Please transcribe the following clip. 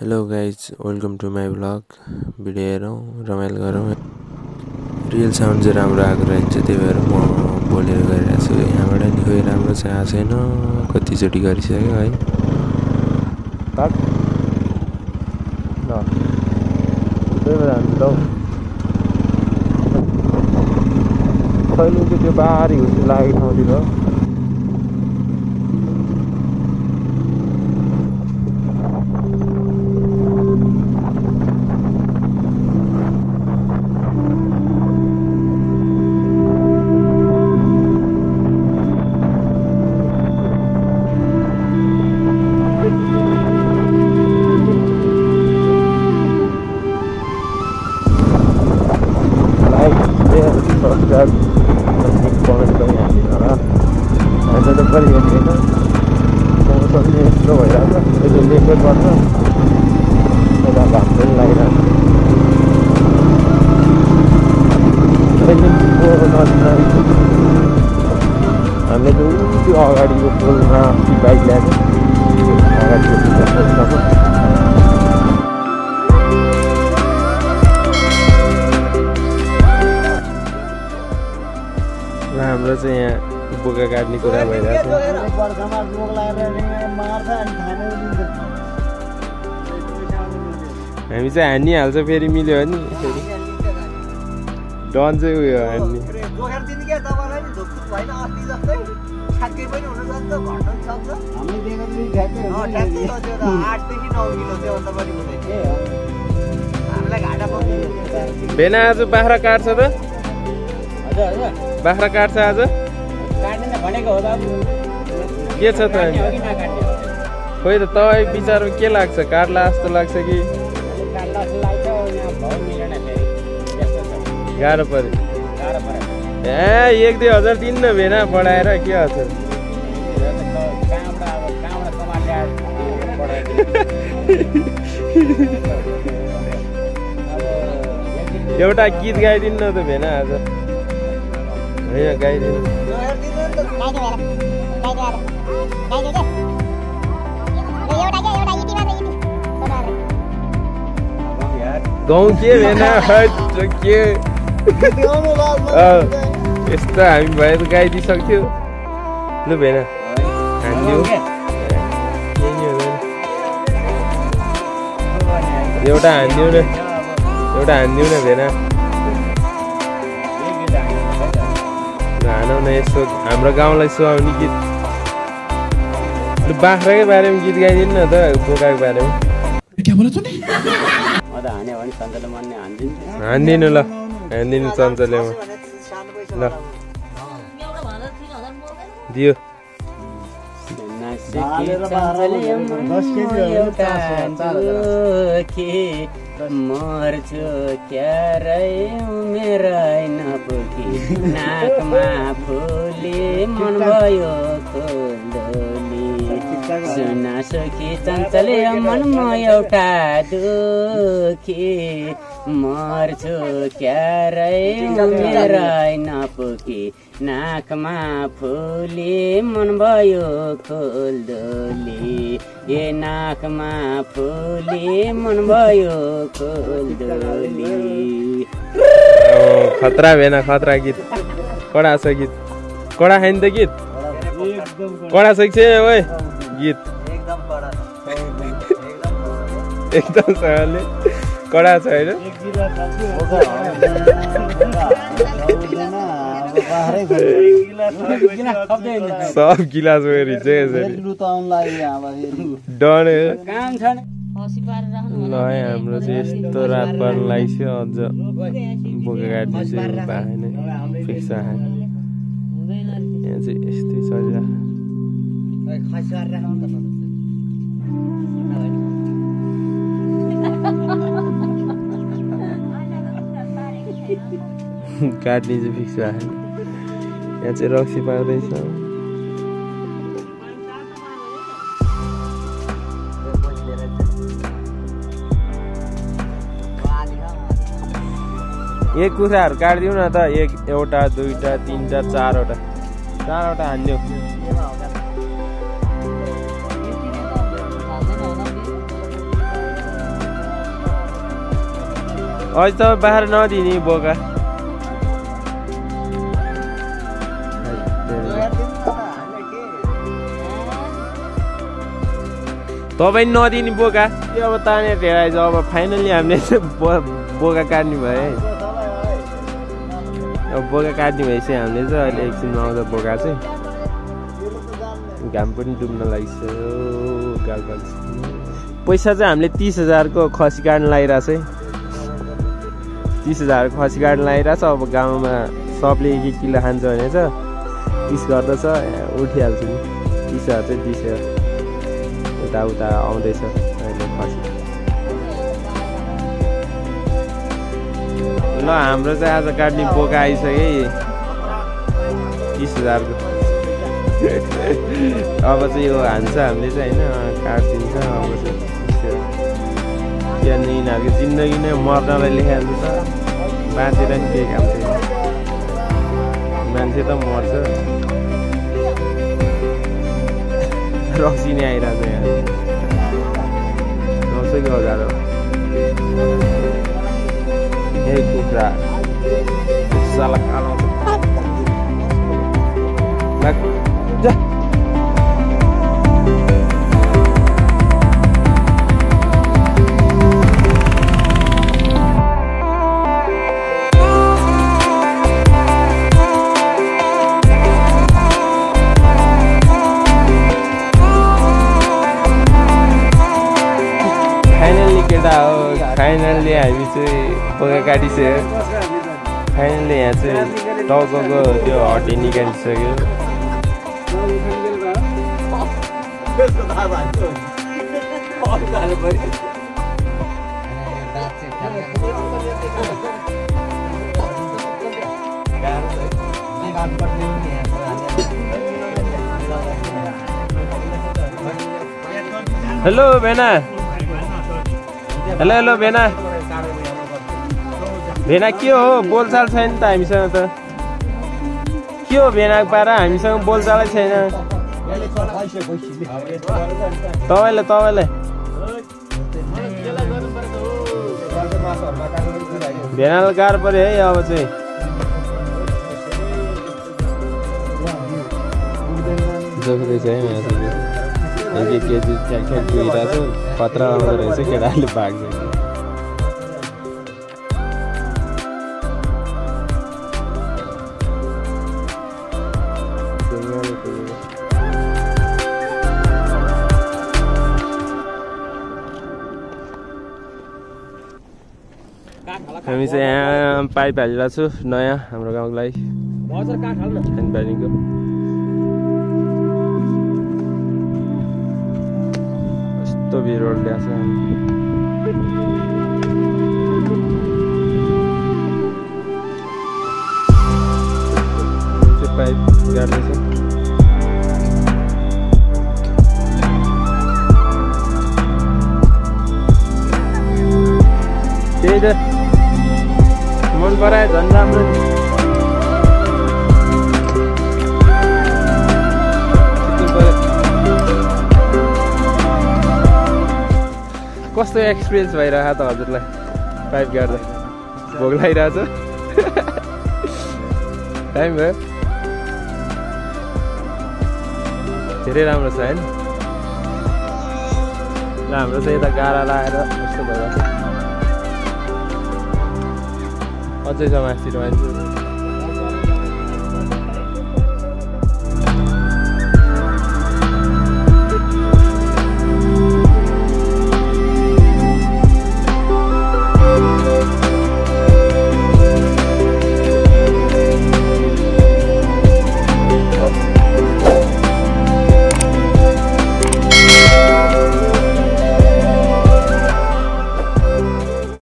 Hello guys welcome to my vlog video हेरौँ रमाइलो गरौँ रियल साउन्ड चाहिँ राम्रो आएको रहेछ त्यही भएर म बोलेर गरिरहेको छु यहाँबाट नि खोइ राम्रो चाहिँ आएको छैन कतिचोटि गरिसक्यो है त्यो बारी लागेको ठाउँतिर त छैन मौसम चाहिँ यस्तो भइरहेको छ यसो लेखेर गर्छ यता घाम पनि लागिरहेको हामीले त्यो अगाडिको पुलमा बाइक ल्याएको अगाडिको हाम्रो चाहिँ यहाँ बोका काट्ने कुरा भइरहेको छ। हामी चाहिँ हानिहाल्छ फेरि मिल्यो भने फेरि डन चाहिँ उयो हान्ने। भेना आज बाख्रा काट्छ त? बाख्रा काट्छ आज? के छ त खोइ त तपाईँ विचारमा के लाग्छ? काट्ला जस्तो लाग्छ कि? गाह्रो पऱ्यो। ए एक दुई हजार दिन्न भेना बढाएर के हजुर एउटा गीत गाइदिनु न त भेना आज। होइन गाइदिनु। गाउँ के भेन के यस्तो हामी भए त गाइदिइसक्थ्यो लु भेन एउटा हानिदिउँ न एउटा न भेना हानौ न यसो हाम्रो गाउँलाई सुहाउने गीत बाख्राकै बारेमा गीत गाइदिनु न त बोकाको बारेमा हानिदिनु ल हानिदिनु चञ्चलेमा ल दियो मर्छु क्यारै उमेर नपुगी नाकमा फुले मन भयो सुना सुखी चञ्चले मनमा एउटा दुखी। मर्छु क्यारै उमेर नपुगी नाकमा फुले मन भयो खोल्दोली ए नाकमा फुले मन भयो खोल्दोली खतरा भेन खतरा गीत। कडा छ गीत। कडा खाइन त गीत? कडा छ कि ओए। गीत। एकदम सँगले कडा छ होइन? सब गिलास ल है हाम्रो चाहिँ यस्तो रात पर्न लागिसक्यो अझ। बोका काट्ने चाहिँ भएन फिक्स यहाँ चाहिँ यस्तै चलिरहेको चाहिँ फिक्स भएन यहाँ चाहिँ रक्सी पार्दैछ एक कुखुराहरू काटिदिउँ न त। एक एउटा दुईवटा तिनवटा चारवटा। चारवटा हानिदिउँ। अझ त बाहिर नदिने बोका। तपाईँ नदिने बोका। त्यो अब तानेर हेराएछ अब फाइनली हामीले बो बोका काट्ने भयो है अब बोका काट्ने भएपछि हामीले चाहिँ अहिले एकछिनमा आउँदा बोका चाहिँ घाम पनि डुब्न लागिसक्यो गाल पैसा चाहिँ हामीले तिस हजारको खसी काट्न लगाइरहेको छ है। तिस हजारको खसी काट्न छ। अब गाउँमा सबले एक एक किलो खान्छ भने चाहिँ तिस गर्दछ। उठिहाल्छु नि। तिस हजार चाहिँ तिस हजार। यताउता आउँदैछ अहिले खसी। ल हाम्रो चाहिँ आज काट्ने बोका आइसक्यो है। तिस हजारको। अब चाहिँ यो हान्छ हामीले चाहिँ होइन काटिदिन्छ अब चाहिँ यिनीहरूको जिन्दगी नै मर्नलाई लेखाएको छ। बाँचेर नि केही काम छैन। मान्छे त मर्छ। रक्सी नै छ यहाँ। नौसैको हजार हो यही कुखुरा फाइनल्ली हामी चाहिँ बोका काटिसक्यो फाइनल्ली यहाँ चाहिँ टाउको त्यो हड्डी निकालिसक्यो। हेलो भेना हेलो हेलो भेना। भेना के हो? बोलचाल छैन त हामीसँग त। के हो भेनाको पारा? हामीसँग बोलचालै छैन। तपाईँलाई तपाईँलाई भेनालाई गाह्रो पऱ्यो है अब चाहिँ। जोख्दैछ है एक एक केजी ठ्याक गइरहेको छ खतरा आउँदो रहेछ केटाहरूले भाग्छ हामी चाहिँ यहाँ पाइप हालिरहेको छु नयाँ हाम्रो गाउँको लागि। खानपानीको कस्तो भिड ल्याएको छ त्यो पाइप गाड्दैछ त्यही त मन परायो झन् राम्रो कस्तो एक्सपिरियन्स भइरहेको त हजुरलाई। पाइप गाड्दा भोक लागिरहेछ टाइम भयो। धेरै राम्रो छ होइन ल हाम्रो चाहिँ यता गाडा लगाएर यस्तो छ। अझै छ मान्छे